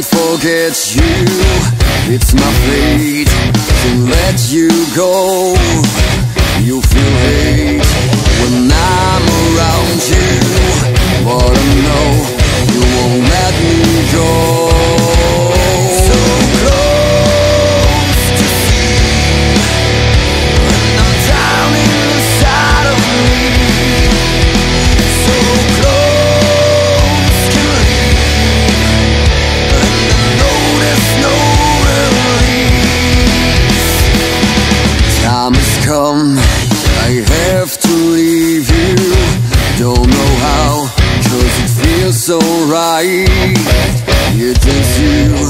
don't forget you. It's my fate to let you go. I have to leave you. Don't know how Cause it feels so right. It takes you.